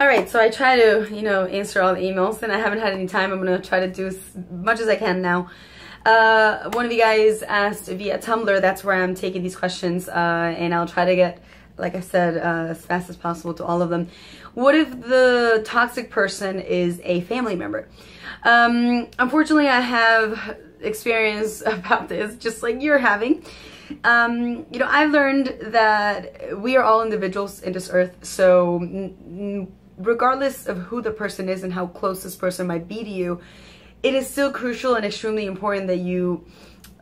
All right, so I try to, you know, answer all the emails and I haven't had any time. I'm to try to do as much as I can now. Uh, one of you guys asked via Tumblr, that's where I'm taking these questions, uh, and I'll try to get, like I said, uh, as fast as possible to all of them. What if the toxic person is a family member? Um, unfortunately, I have experience about this, just like you're having. Um, you know, I learned that we are all individuals in this earth, so regardless of who the person is and how close this person might be to you, it is still crucial and extremely important that you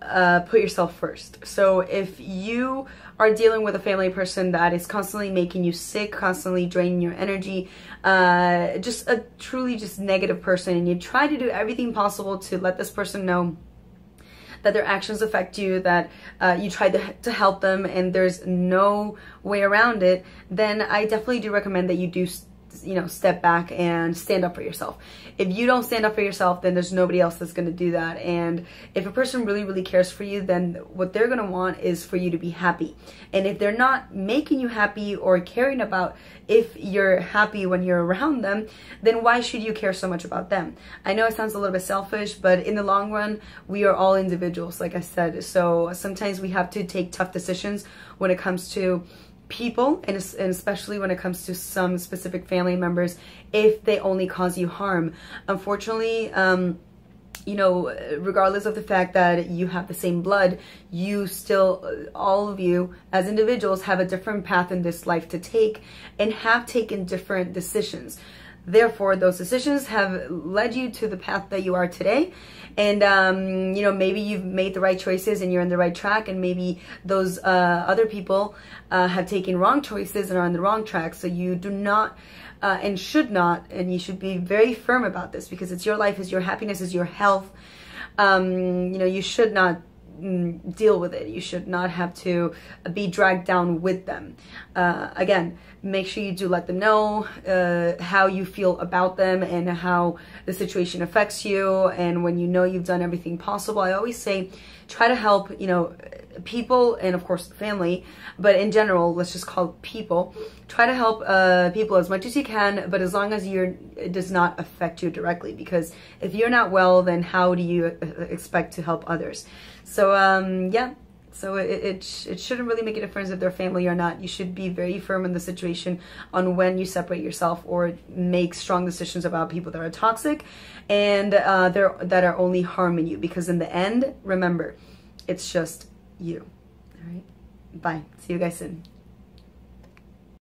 uh, put yourself first. So if you are dealing with a family person that is constantly making you sick, constantly draining your energy, uh, just a truly just negative person, and you try to do everything possible to let this person know that their actions affect you, that uh, you try to, to help them, and there's no way around it, then I definitely do recommend that you do you know, step back and stand up for yourself. If you don't stand up for yourself, then there's nobody else that's going to do that. And if a person really, really cares for you, then what they're going to want is for you to be happy. And if they're not making you happy or caring about if you're happy when you're around them, then why should you care so much about them? I know it sounds a little bit selfish, but in the long run, we are all individuals, like I said. So sometimes we have to take tough decisions when it comes to people and, especially when it comes to some specific family members if they only cause you harm. Unfortunately um, you know regardless of the fact that you have the same blood you still all of you as individuals have a different path in this life to take and have taken different decisions Therefore, those decisions have led you to the path that you are today. And, um, you know, maybe you've made the right choices and you're on the right track. And maybe those uh, other people uh, have taken wrong choices and are on the wrong track. So you do not uh, and should not, and you should be very firm about this because it's your life, is your happiness, is your health. Um, you know, you should not deal with it. You should not have to be dragged down with them. Uh, again, make sure you do let them know uh, how you feel about them and how the situation affects you. And when you know you've done everything possible, I always say try to help, you know, people and of course family, but in general, let's just call people. Try to help uh, people as much as you can, but as long as you're, it does not affect you directly. Because if you're not well, then how do you uh, expect to help others? So um, yeah, so it, it, it, shouldn't really make a difference if they're family or not. You should be very firm in the situation on when you separate yourself or make strong decisions about people that are toxic and uh, that are only harming you. Because in the end, remember, it's just you. All right. Bye. See you guys soon.